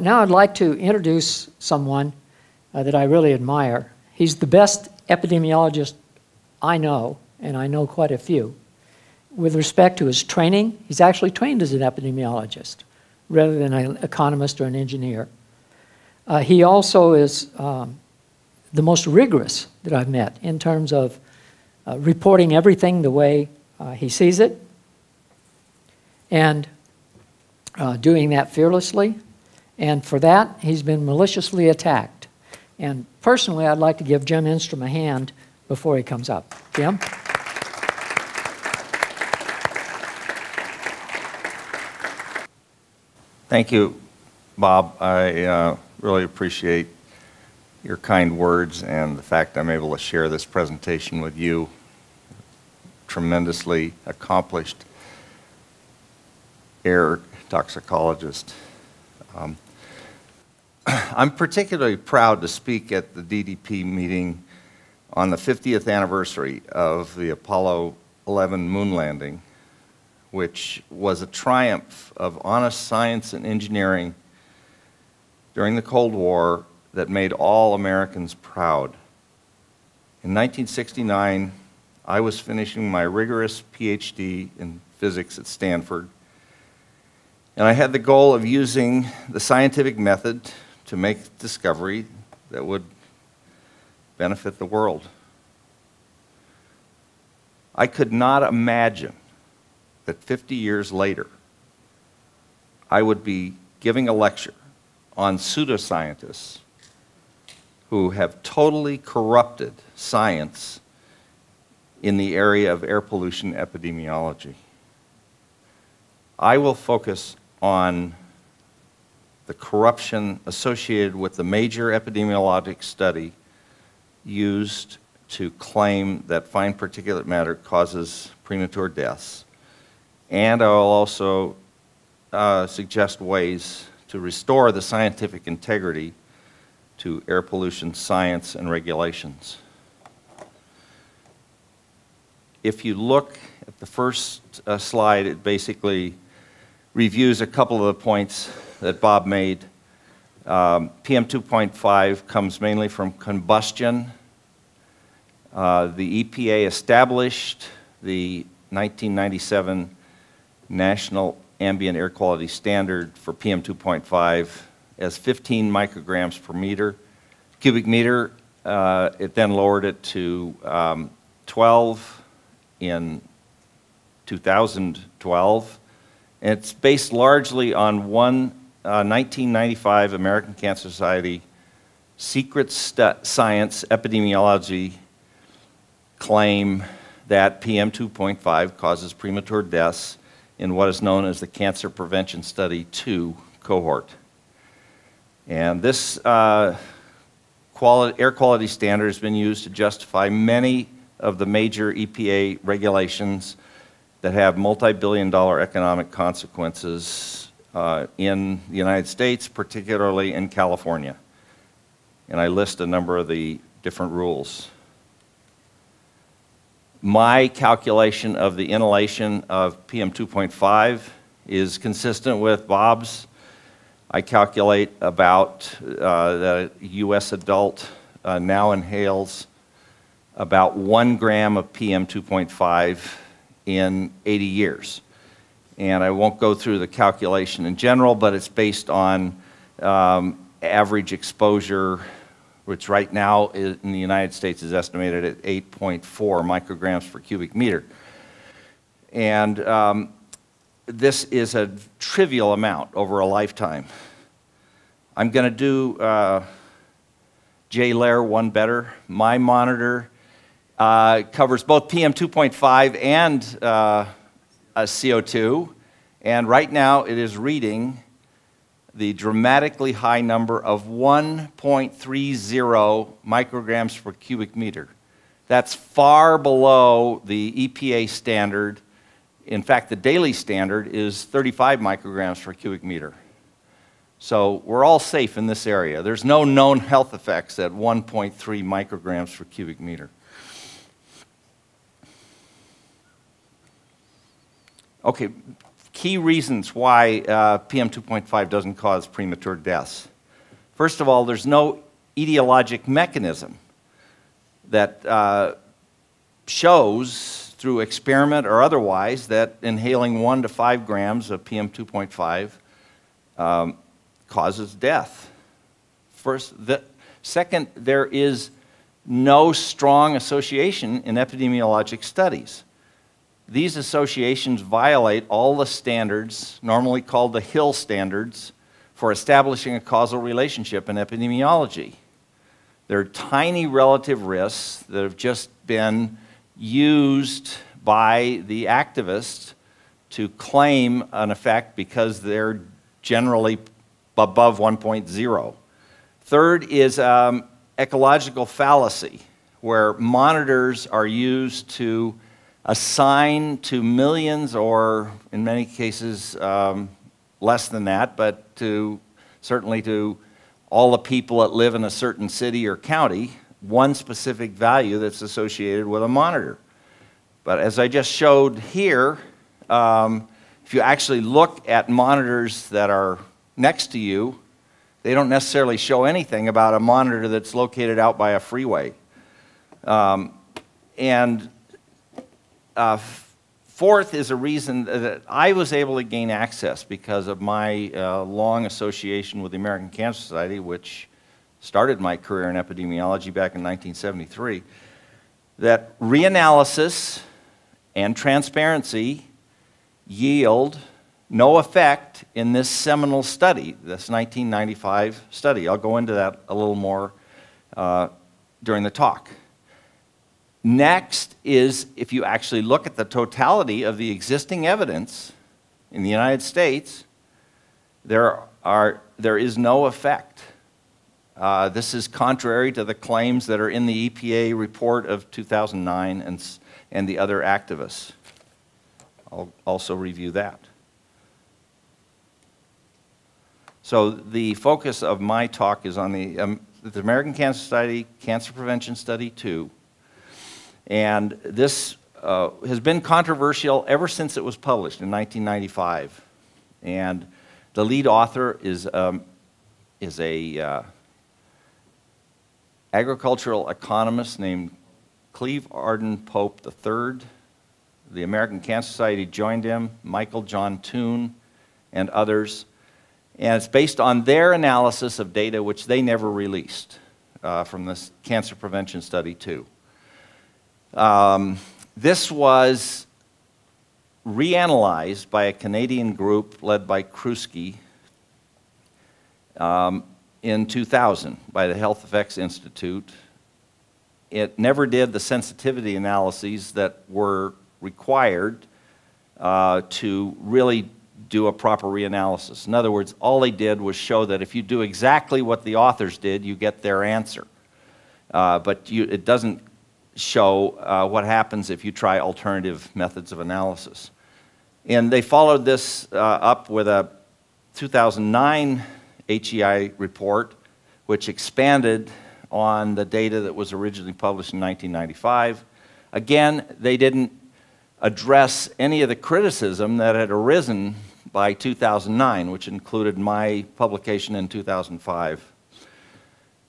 Now I'd like to introduce someone uh, that I really admire. He's the best epidemiologist I know, and I know quite a few. With respect to his training, he's actually trained as an epidemiologist rather than an economist or an engineer. Uh, he also is um, the most rigorous that I've met in terms of uh, reporting everything the way uh, he sees it and uh, doing that fearlessly. And for that, he's been maliciously attacked. And personally, I'd like to give Jim Enstrom a hand before he comes up. Jim? Thank you, Bob. I uh, really appreciate your kind words and the fact I'm able to share this presentation with you. Tremendously accomplished air toxicologist. Um, I'm particularly proud to speak at the DDP meeting on the 50th anniversary of the Apollo 11 moon landing, which was a triumph of honest science and engineering during the Cold War that made all Americans proud. In 1969, I was finishing my rigorous PhD in physics at Stanford, and I had the goal of using the scientific method to make discovery that would benefit the world. I could not imagine that 50 years later, I would be giving a lecture on pseudoscientists who have totally corrupted science in the area of air pollution epidemiology. I will focus on the corruption associated with the major epidemiologic study used to claim that fine particulate matter causes premature deaths. And I will also uh, suggest ways to restore the scientific integrity to air pollution science and regulations. If you look at the first uh, slide, it basically reviews a couple of the points that Bob made. Um, PM 2.5 comes mainly from combustion. Uh, the EPA established the 1997 National Ambient Air Quality Standard for PM 2.5 as 15 micrograms per meter, cubic meter. Uh, it then lowered it to um, 12 in 2012. And it's based largely on one 1995 uh, American Cancer Society secret science epidemiology claim that PM 2.5 causes premature deaths in what is known as the Cancer Prevention Study 2 cohort. And this uh, quality, air quality standard has been used to justify many of the major EPA regulations that have multi-billion dollar economic consequences uh, in the United States, particularly in California. And I list a number of the different rules. My calculation of the inhalation of PM 2.5 is consistent with Bob's. I calculate about uh, the US adult uh, now inhales about one gram of PM 2.5 in 80 years and I won't go through the calculation in general, but it's based on um, average exposure, which right now in the United States is estimated at 8.4 micrograms per cubic meter. And um, this is a trivial amount over a lifetime. I'm going to do uh, Jay Lehr one better. My monitor uh, covers both PM 2.5 and uh, Uh, CO2, and right now it is reading the dramatically high number of 1.30 micrograms per cubic meter. That's far below the EPA standard. In fact, the daily standard is 35 micrograms per cubic meter. So we're all safe in this area. There's no known health effects at 1.3 micrograms per cubic meter. Okay, key reasons why uh, PM 2.5 doesn't cause premature deaths. First of all, there's no etiologic mechanism that uh, shows through experiment or otherwise that inhaling one to five grams of PM 2.5 um, causes death. First, the, second, there is no strong association in epidemiologic studies. These associations violate all the standards, normally called the Hill standards, for establishing a causal relationship in epidemiology. They're tiny relative risks that have just been used by the activists to claim an effect because they're generally above 1.0. Third is um, ecological fallacy, where monitors are used to assign to millions, or in many cases um, less than that, but to certainly to all the people that live in a certain city or county, one specific value that's associated with a monitor. But as I just showed here, um, if you actually look at monitors that are next to you, they don't necessarily show anything about a monitor that's located out by a freeway. Um, and uh, fourth is a reason that I was able to gain access because of my uh, long association with the American Cancer Society, which started my career in epidemiology back in 1973, that reanalysis and transparency yield no effect in this seminal study, this 1995 study. I'll go into that a little more uh, during the talk. Next is if you actually look at the totality of the existing evidence in the United States, there, are, there is no effect. Uh, this is contrary to the claims that are in the EPA report of 2009 and, and the other activists. I'll also review that. So the focus of my talk is on the, um, the American Cancer Society Cancer Prevention Study 2. And this uh, has been controversial ever since it was published in 1995. And the lead author is, um, is a uh, agricultural economist named Cleve Arden Pope III. The American Cancer Society joined him, Michael John Thun, and others. And it's based on their analysis of data which they never released uh, from this cancer prevention study, too. Um, this was reanalyzed by a Canadian group led by Krewski um, in 2000 by the Health Effects Institute. It never did the sensitivity analyses that were required uh, to really do a proper reanalysis. In other words, all they did was show that if you do exactly what the authors did, you get their answer. Uh, but you, it doesn't show uh, what happens if you try alternative methods of analysis. And they followed this uh, up with a 2009 HEI report, which expanded on the data that was originally published in 1995. Again, they didn't address any of the criticism that had arisen by 2009, which included my publication in 2005.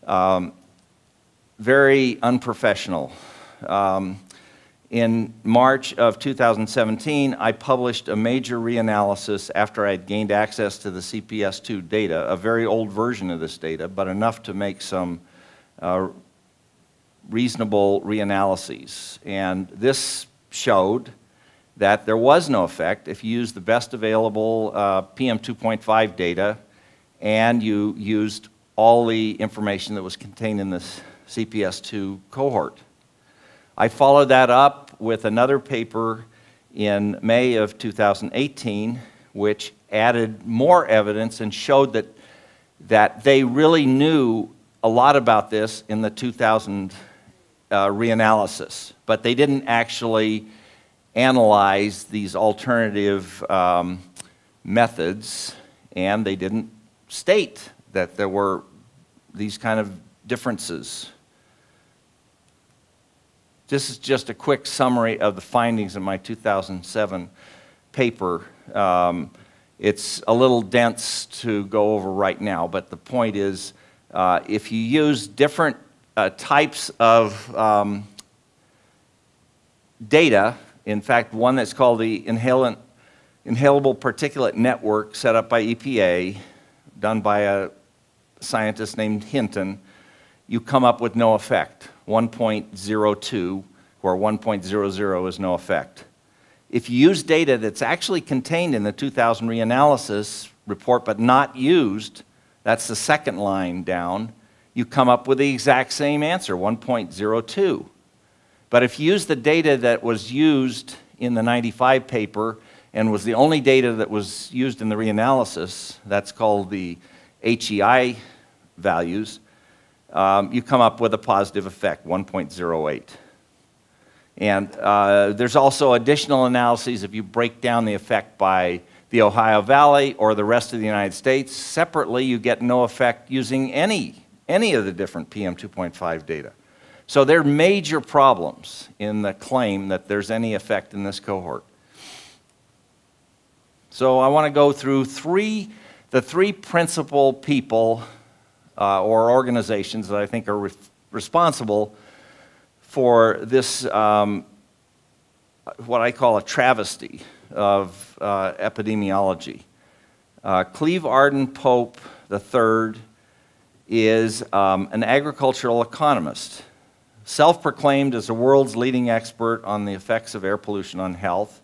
Um, very unprofessional. Um, in March of 2017, I published a major reanalysis after I had gained access to the CPS2 data, a very old version of this data, but enough to make some uh, reasonable reanalyses. And this showed that there was no effect if you used the best available uh, PM 2.5 data and you used all the information that was contained in this CPS2 cohort. I followed that up with another paper in May of 2018, which added more evidence and showed that, that they really knew a lot about this in the 2000 uh, reanalysis, but they didn't actually analyze these alternative um, methods, and they didn't state that there were these kind of differences. This is just a quick summary of the findings in my 2007 paper. Um, it's a little dense to go over right now, but the point is uh, if you use different uh, types of um, data, in fact, one that's called the inhalant, Inhalable Particulate Network set up by EPA, done by a scientist named Hinton, you come up with no effect, 1.02, where 1.00 is no effect. If you use data that's actually contained in the 2000 reanalysis report but not used, that's the second line down, you come up with the exact same answer, 1.02. But if you use the data that was used in the 95 paper and was the only data that was used in the reanalysis, that's called the HEI values, um, you come up with a positive effect, 1.08. And uh, there's also additional analyses if you break down the effect by the Ohio Valley or the rest of the United States. Separately, you get no effect using any, any of the different PM2.5 data. So there are major problems in the claim that there's any effect in this cohort. So I want to go through three, the three principal people uh, or organizations that I think are re responsible for this, um, what I call a travesty of uh, epidemiology. Uh, Cleve Arden Pope III is um, an agricultural economist, self proclaimed as the world's leading expert on the effects of air pollution on health.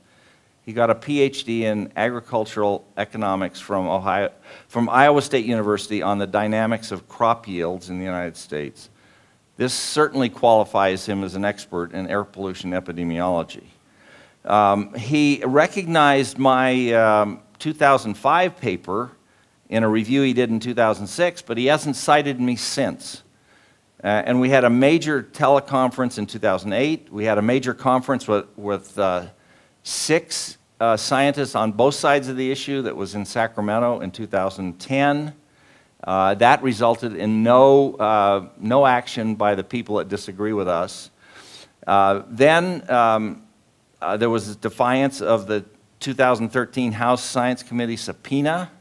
He got a PhD in agricultural economics from, Ohio, from Iowa State University on the dynamics of crop yields in the United States. This certainly qualifies him as an expert in air pollution epidemiology. Um, he recognized my um, 2005 paper in a review he did in 2006, but he hasn't cited me since. Uh, and we had a major teleconference in 2008. We had a major conference with, with uh, six uh, scientists on both sides of the issue that was in Sacramento in 2010. Uh, that resulted in no, uh, no action by the people that disagree with us. Uh, then um, uh, there was defiance of the 2013 House Science Committee subpoena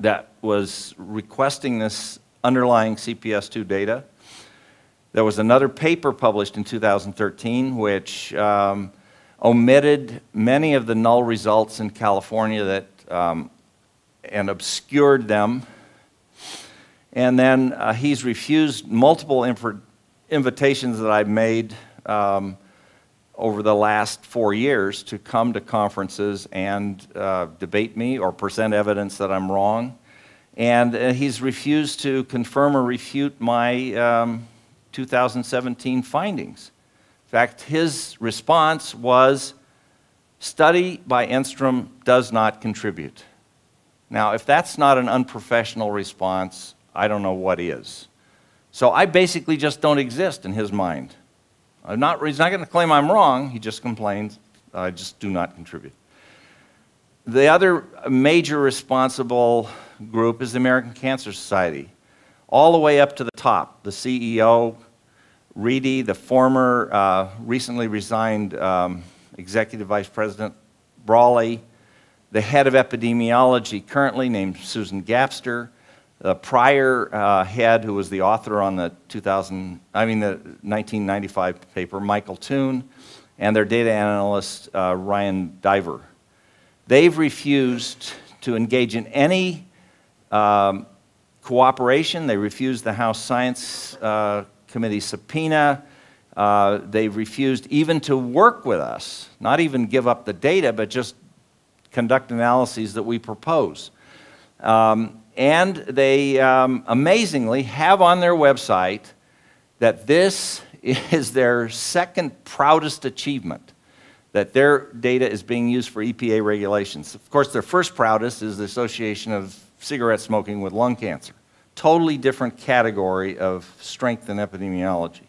that was requesting this underlying CPS2 data. There was another paper published in 2013 which um, omitted many of the null results in California that, um, and obscured them and then uh, he's refused multiple invitations that I've made um, over the last four years to come to conferences and uh, debate me or present evidence that I'm wrong. And uh, he's refused to confirm or refute my um, 2017 findings. In fact, his response was study by Enstrom does not contribute. Now, if that's not an unprofessional response, I don't know what is. So I basically just don't exist in his mind. I'm not, he's not going to claim I'm wrong, he just complains, I just do not contribute. The other major responsible group is the American Cancer Society, all the way up to the top. The CEO, Reedy, the former uh, recently resigned um, executive vice president, Brawley, the head of epidemiology currently named Susan Gapstur, the prior uh, head, who was the author on the 2000, I mean the 1995 paper, Michael Thun, and their data analyst, uh, Ryan Diver. They've refused to engage in any um, cooperation. They refused the House Science uh, Committee subpoena. Uh, they've refused even to work with us, not even give up the data, but just conduct analyses that we propose. Um, and they um, amazingly have on their website that this is their second proudest achievement that their data is being used for EPA regulations. Of course, their first proudest is the association of cigarette smoking with lung cancer. Totally different category of strength in epidemiology.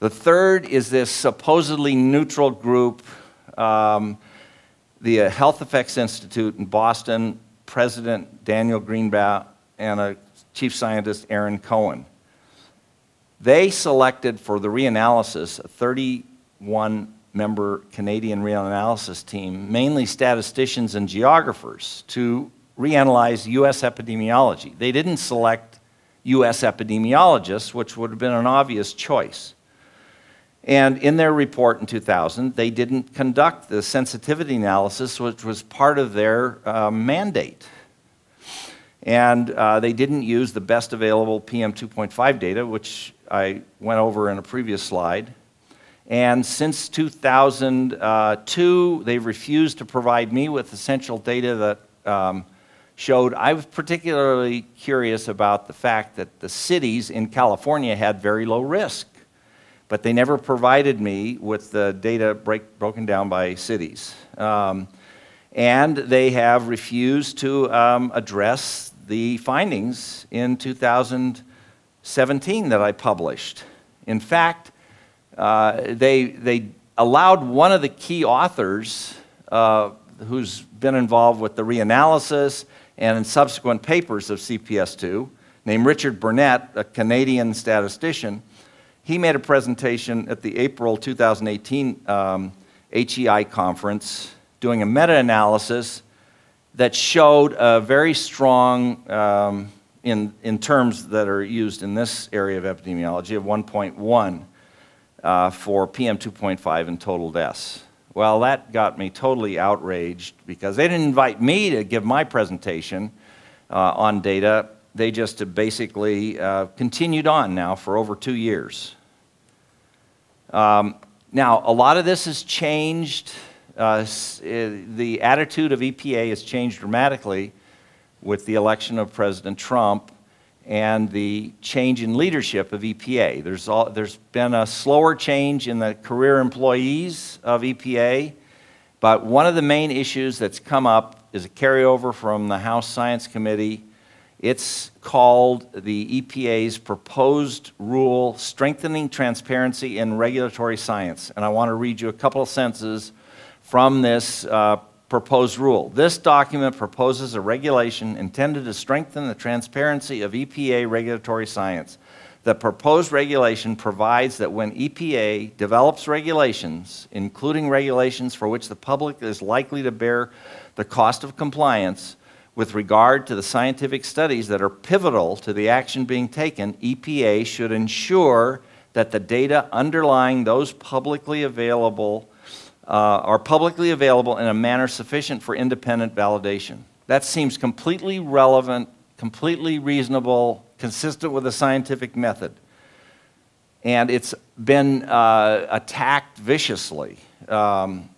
The third is this supposedly neutral group, um, the Health Effects Institute in Boston, President Daniel Greenbaum and a chief scientist, Aaron Cohen. They selected for the reanalysis a 31 member Canadian reanalysis team, mainly statisticians and geographers, to reanalyze U.S. epidemiology. They didn't select U.S. epidemiologists, which would have been an obvious choice. And in their report in 2000, they didn't conduct the sensitivity analysis, which was part of their uh, mandate. And uh, they didn't use the best available PM 2.5 data, which I went over in a previous slide. And since 2002, they've refused to provide me with essential data that um, showed I was particularly curious about the fact that the cities in California had very low risk. But they never provided me with the data break, broken down by cities. Um, and they have refused to um, address the findings in 2017 that I published. In fact, uh, they, they allowed one of the key authors uh, who's been involved with the reanalysis and in subsequent papers of CPS2, named Richard Burnett, a Canadian statistician, he made a presentation at the April 2018 um, HEI conference doing a meta analysis that showed a very strong, um, in, in terms that are used in this area of epidemiology, of 1.1 uh, for PM 2.5 and total deaths. Well, that got me totally outraged because they didn't invite me to give my presentation uh, on data. They just basically uh, continued on now for over two years. Um, now, a lot of this has changed. Uh, the attitude of EPA has changed dramatically with the election of President Trump and the change in leadership of EPA. There's, all, there's been a slower change in the career employees of EPA, but one of the main issues that's come up is a carryover from the House Science Committee. It's called the EPA's proposed rule strengthening transparency in regulatory science. And I want to read you a couple of sentences from this uh, proposed rule. This document proposes a regulation intended to strengthen the transparency of EPA regulatory science. The proposed regulation provides that when EPA develops regulations, including regulations for which the public is likely to bear the cost of compliance, with regard to the scientific studies that are pivotal to the action being taken, EPA should ensure that the data underlying those publicly available are publicly available in a manner sufficient for independent validation. That seems completely relevant, completely reasonable, consistent with the scientific method. And it's been uh, attacked viciously. Um,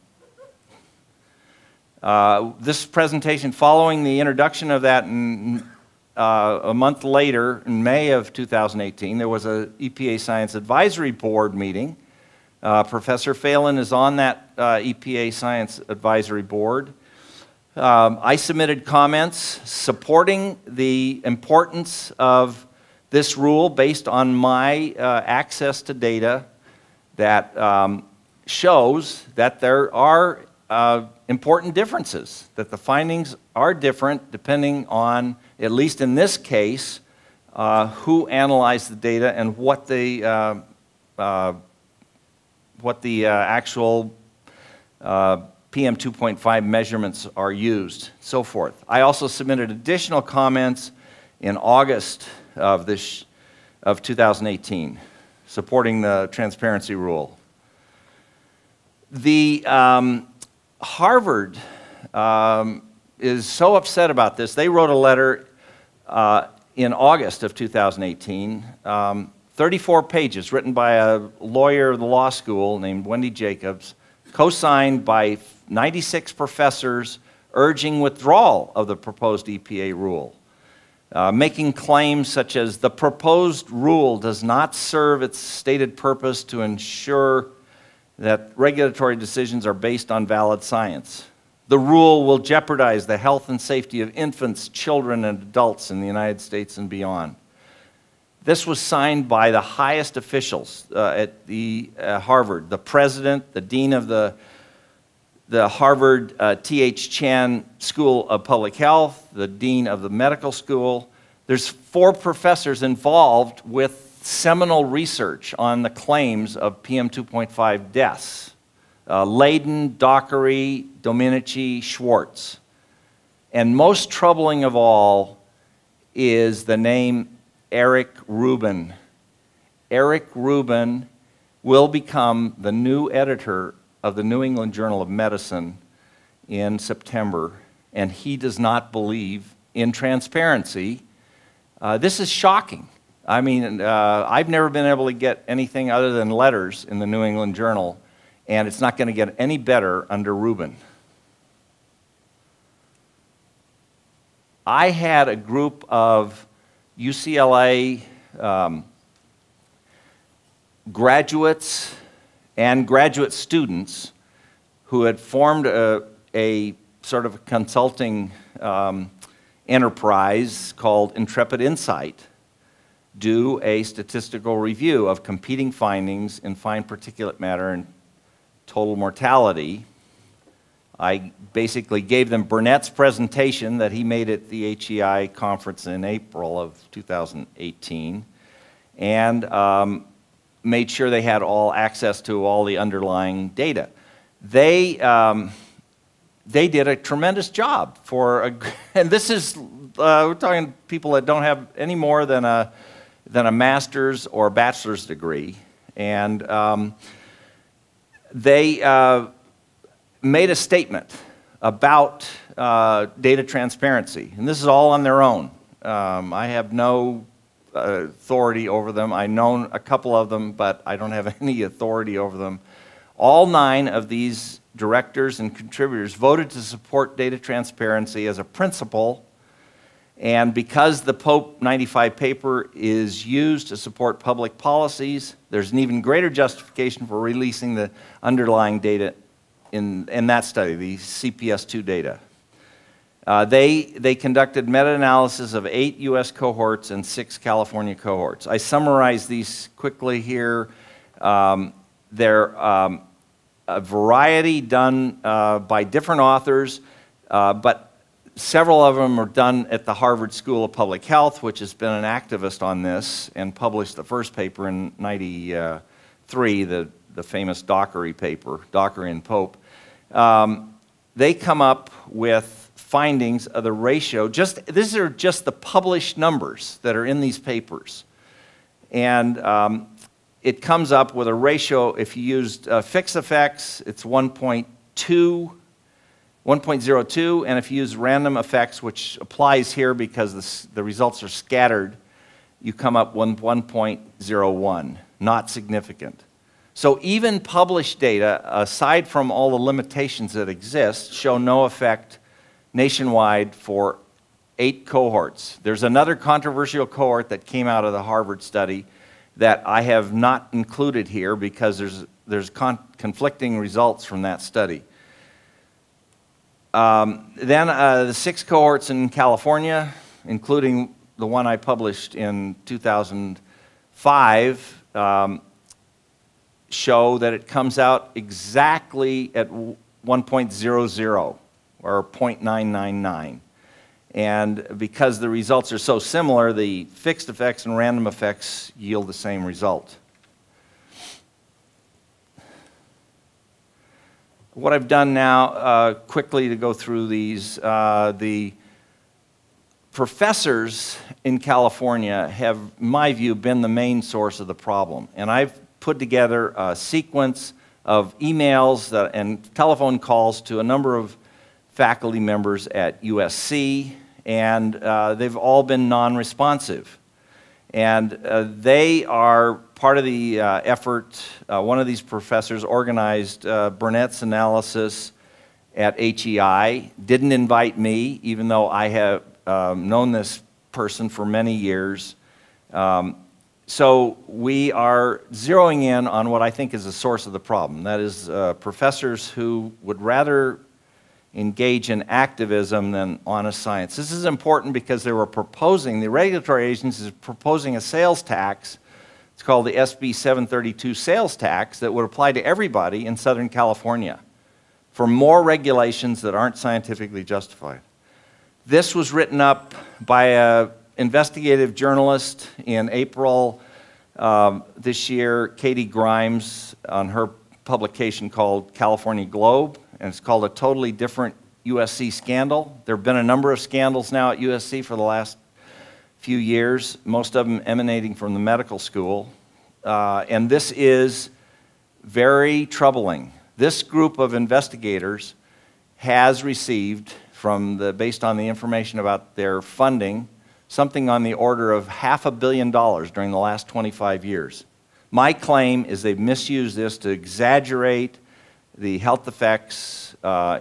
uh, this presentation, following the introduction of that in, uh, a month later, in May of 2018, there was a EPA Science Advisory Board meeting uh, Professor Phalen is on that uh, EPA Science Advisory Board. Um, I submitted comments supporting the importance of this rule based on my uh, access to data that um, shows that there are uh, important differences, that the findings are different depending on, at least in this case, uh, who analyzed the data and what the uh, what the uh, actual uh, PM 2.5 measurements are used, so forth. I also submitted additional comments in August of, this, of 2018 supporting the transparency rule. The um, Harvard um, is so upset about this, they wrote a letter uh, in August of 2018 um, 34 pages written by a lawyer of the law school named Wendy Jacobs, co signed by 96 professors urging withdrawal of the proposed EPA rule. Uh, making claims such as the proposed rule does not serve its stated purpose to ensure that regulatory decisions are based on valid science. The rule will jeopardize the health and safety of infants, children, and adults in the United States and beyond. This was signed by the highest officials uh, at the uh, Harvard, the president, the dean of the, the Harvard uh, T.H. Chan School of Public Health, the dean of the medical school. There's four professors involved with seminal research on the claims of PM 2.5 deaths uh, Laden, Dockery, Dominici, Schwartz. And most troubling of all is the name Eric Rubin. Eric Rubin will become the new editor of the New England Journal of Medicine in September, and he does not believe in transparency. Uh, this is shocking. I mean, uh, I've never been able to get anything other than letters in the New England Journal, and it's not going to get any better under Rubin. I had a group of UCLA um, graduates and graduate students who had formed a, a sort of consulting um, enterprise called Intrepid Insight do a statistical review of competing findings in fine particulate matter and total mortality. I basically gave them Burnett's presentation that he made at the HEI conference in April of 2018 and um, made sure they had all access to all the underlying data. They, um, they did a tremendous job for, a, and this is, uh, we're talking people that don't have any more than a, than a master's or bachelor's degree. And um, they uh, made a statement about uh, data transparency. And this is all on their own. Um, I have no uh, authority over them. I know a couple of them, but I don't have any authority over them. All nine of these directors and contributors voted to support data transparency as a principle. And because the Pope 95 paper is used to support public policies, there's an even greater justification for releasing the underlying data in, in that study, the CPS2 data. Uh, they, they conducted meta-analysis of eight U.S. cohorts and six California cohorts. I summarize these quickly here. Um, they're um, a variety done uh, by different authors, uh, but several of them are done at the Harvard School of Public Health, which has been an activist on this and published the first paper in 93, the, the famous Dockery paper, Dockery and Pope. Um, they come up with findings of the ratio. Just, these are just the published numbers that are in these papers. And um, it comes up with a ratio, if you used uh, fixed effects, it's 1.2, 1.02, and if you use random effects, which applies here because the results are scattered, you come up with 1.01, not significant. So even published data, aside from all the limitations that exist, show no effect nationwide for eight cohorts. There's another controversial cohort that came out of the Harvard study that I have not included here because there's, there's con conflicting results from that study. Um, then uh, the six cohorts in California, including the one I published in 2005, um, show that it comes out exactly at 1.00 or 0.999. And because the results are so similar, the fixed effects and random effects yield the same result. What I've done now, uh, quickly to go through these, uh, the professors in California have, in my view, been the main source of the problem. And I've put together a sequence of emails and telephone calls to a number of faculty members at USC, and uh, they've all been non responsive. And uh, they are part of the uh, effort. Uh, one of these professors organized uh, Burnett's analysis at HEI, didn't invite me, even though I have um, known this person for many years. Um, so we are zeroing in on what I think is the source of the problem. That is, uh, professors who would rather engage in activism than honest science. This is important because they were proposing, the regulatory agency is proposing a sales tax. It's called the SB 732 sales tax that would apply to everybody in Southern California for more regulations that aren't scientifically justified. This was written up by an investigative journalist in April um, this year, Katy Grimes, on her publication called California Globe, and it's called A Totally Different USC Scandal. There have been a number of scandals now at USC for the last few years, most of them emanating from the medical school. Uh, and this is very troubling. This group of investigators has received, from the, based on the information about their funding, something on the order of half a billion dollars during the last 25 years. My claim is they've misused this to exaggerate the health effects uh,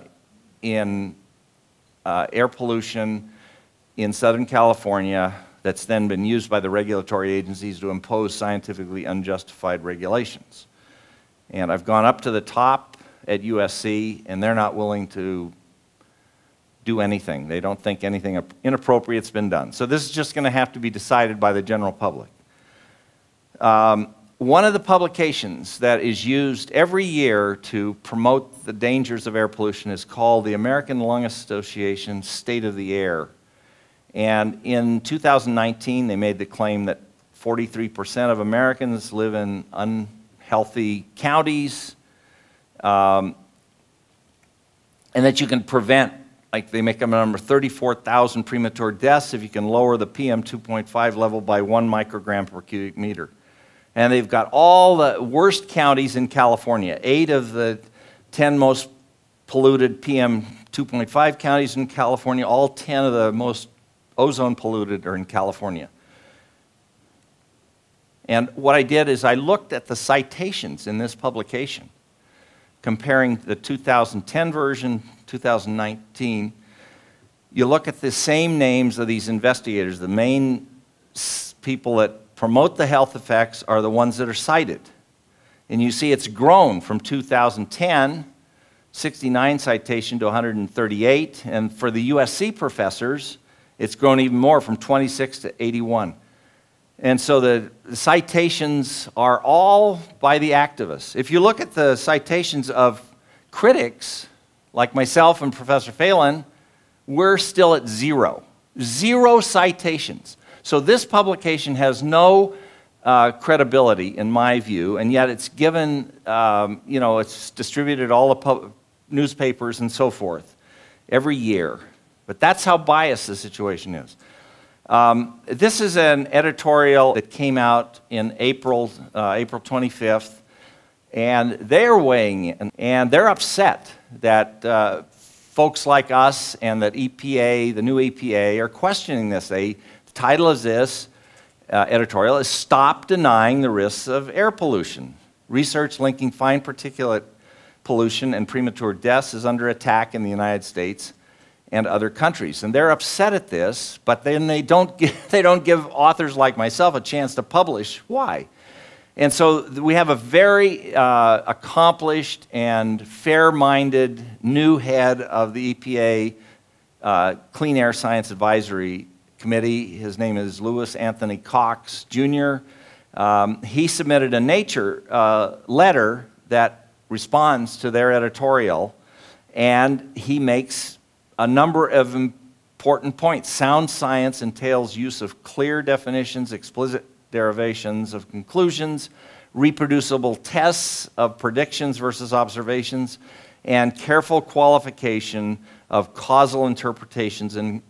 in uh, air pollution in Southern California that's then been used by the regulatory agencies to impose scientifically unjustified regulations. And I've gone up to the top at USC, and they're not willing to do anything. They don't think anything inappropriate's been done. So this is just going to have to be decided by the general public. Um, one of the publications that is used every year to promote the dangers of air pollution is called the American Lung Association State of the Air. And in 2019, they made the claim that 43% of Americans live in unhealthy counties, um, and that you can prevent, like they make a number, 34,000 premature deaths if you can lower the PM 2.5 level by one microgram per cubic meter. And they've got all the worst counties in California, eight of the 10 most polluted PM 2.5 counties in California, all 10 of the most ozone polluted are in California. And what I did is I looked at the citations in this publication, comparing the 2010 version, 2019. You look at the same names of these investigators, the main people that promote the health effects are the ones that are cited. And you see it's grown from 2010, 69 citation to 138. And for the USC professors, it's grown even more from 26 to 81. And so the, citations are all by the activists. If you look at the citations of critics, like myself and Professor Phalen, we're still at zero. Zero citations. So this publication has no uh, credibility, in my view, and yet it's given, um, you know, it's distributed all the newspapers and so forth every year. But that's how biased the situation is. Um, this is an editorial that came out in April, uh, April 25th, and they're weighing in, and they're upset that uh, folks like us and that EPA, the new EPA, are questioning this. They title of this uh, editorial is Stop Denying the Risks of Air Pollution. Research linking fine particulate pollution and premature deaths is under attack in the United States and other countries. And they're upset at this, but then they don't give, they don't give authors like myself a chance to publish. Why? And so we have a very uh, accomplished and fair minded new head of the EPA uh, Clean Air Science Advisory committee. His name is Louis Anthony Cox Jr. Um, he submitted a Nature uh, letter that responds to their editorial, and he makes a number of important points. Sound science entails use of clear definitions, explicit derivations of conclusions, reproducible tests of predictions versus observations, and careful qualification of causal interpretations and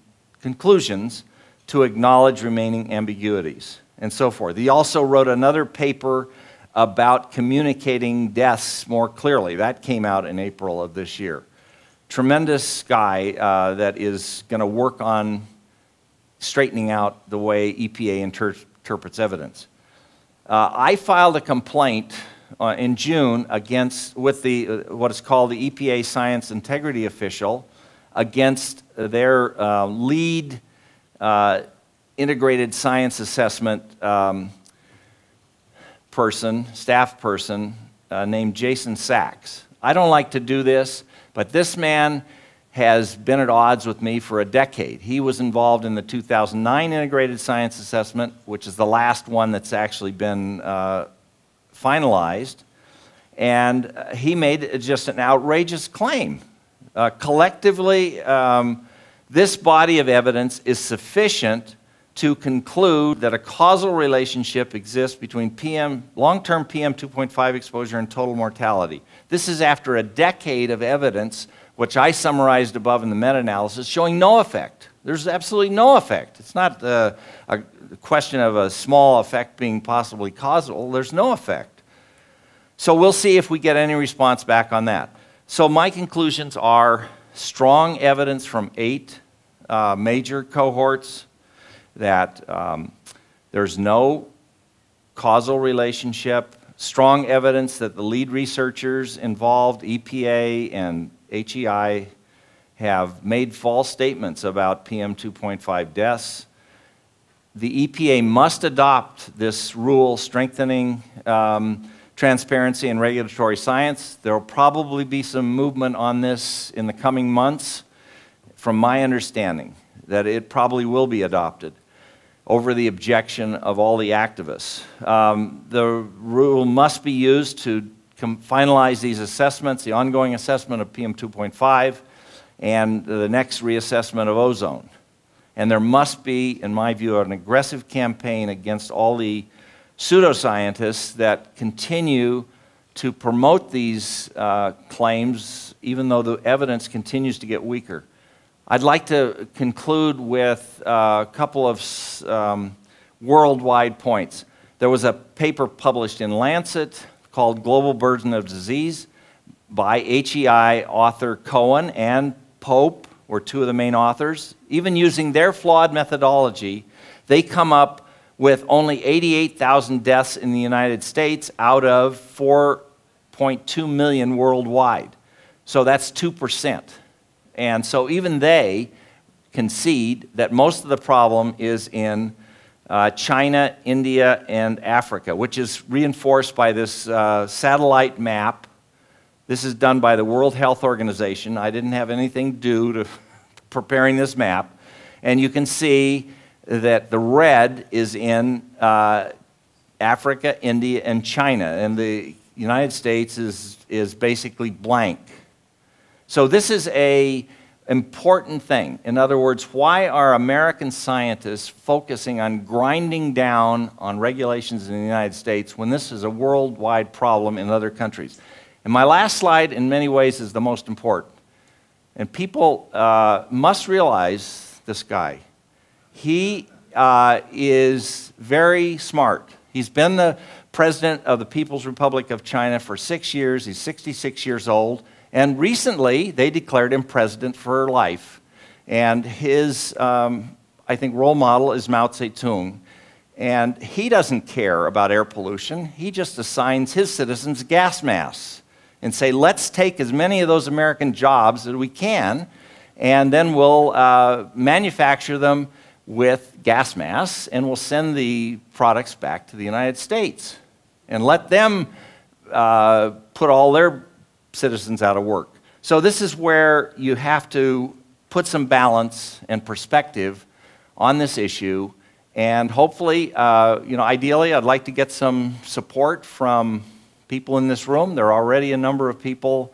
conclusions to acknowledge remaining ambiguities, and so forth. He also wrote another paper about communicating deaths more clearly. That came out in April of this year. Tremendous guy uh, that is going to work on straightening out the way EPA inter interprets evidence. Uh, I filed a complaint uh, in June against with the uh, what is called the EPA Science Integrity Official against their uh, lead uh, integrated science assessment um, person, staff person, named Jason Sacks. I don't like to do this, but this man has been at odds with me for a decade. He was involved in the 2009 integrated science assessment, which is the last one that's actually been uh, finalized. And uh, he made just an outrageous claim. Uh, collectively, um, this body of evidence is sufficient to conclude that a causal relationship exists between PM, long-term PM 2.5 exposure and total mortality. This is after a decade of evidence, which I summarized above in the meta-analysis, showing no effect. There's absolutely no effect. It's not uh, a question of a small effect being possibly causal. There's no effect. So we'll see if we get any response back on that. So my conclusions are strong evidence from eight uh, major cohorts that um, there's no causal relationship, strong evidence that the lead researchers involved, EPA and HEI, have made false statements about PM 2.5 deaths. The EPA must adopt this rule strengthening um, transparency and regulatory science. There will probably be some movement on this in the coming months, from my understanding, that it probably will be adopted over the objection of all the activists. Um, the rule must be used to finalize these assessments, the ongoing assessment of PM 2.5 and the next reassessment of ozone. And there must be, in my view, an aggressive campaign against all the pseudoscientists that continue to promote these uh, claims, even though the evidence continues to get weaker. I'd like to conclude with a couple of um, worldwide points. There was a paper published in Lancet called Global Burden of Disease by HEI author Cohen and Pope were two of the main authors. Even using their flawed methodology, they come up with only 88,000 deaths in the United States out of 4.2 million worldwide. So that's 2%. And so even they concede that most of the problem is in uh, China, India, and Africa, which is reinforced by this uh, satellite map. This is done by the World Health Organization. I didn't have anything to do to preparing this map. And you can see that the red is in uh, Africa, India, and China, and the United States is, is basically blank. So this is a important thing. In other words, why are American scientists focusing on grinding down on regulations in the United States when this is a worldwide problem in other countries? And my last slide, in many ways, is the most important. And people uh, must realize this guy. He uh, is very smart. He's been the president of the People's Republic of China for six years. He's 66 years old. And recently, they declared him president for life. And his, um, I think, role model is Mao Zedong. And he doesn't care about air pollution. He just assigns his citizens gas masks and say, let's take as many of those American jobs as we can, and then we'll uh, manufacture them with gas masks, and we'll send the products back to the United States and let them uh, put all their citizens out of work. So this is where you have to put some balance and perspective on this issue. And hopefully, uh, you know, ideally, I'd like to get some support from people in this room. There are already a number of people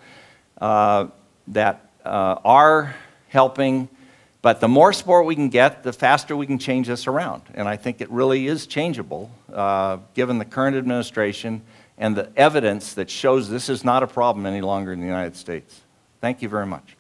uh, that uh, are helping. But the more support we can get, the faster we can change this around. And I think it really is changeable, uh, given the current administration and the evidence that shows this is not a problem any longer in the United States. Thank you very much.